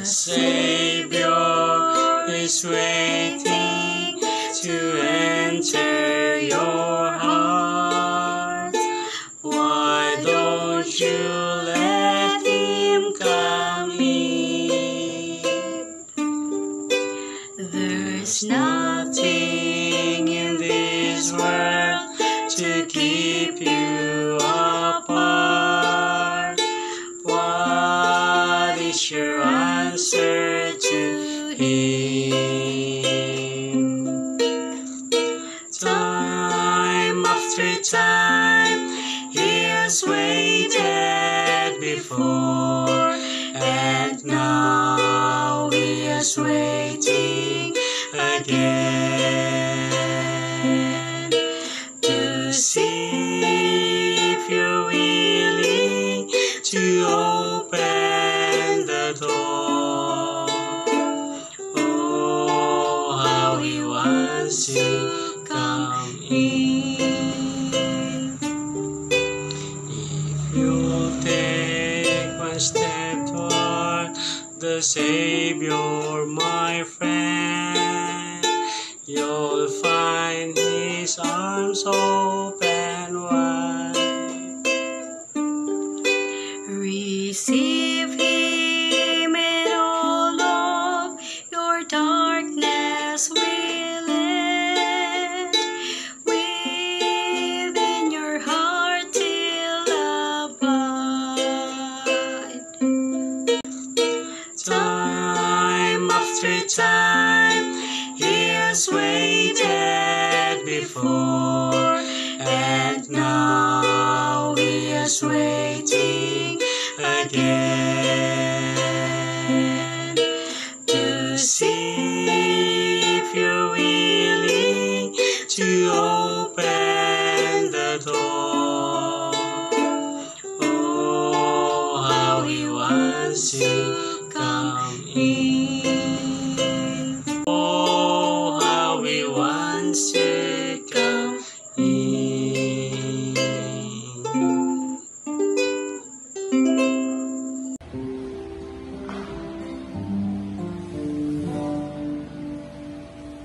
The Savior is waiting to enter your heart. Why don't you let him come in? There's nothing answer to him? Time after time, he has waited before, and now he is waiting Savior, my friend, you'll find His arms open before, and now He is waiting again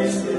Christ.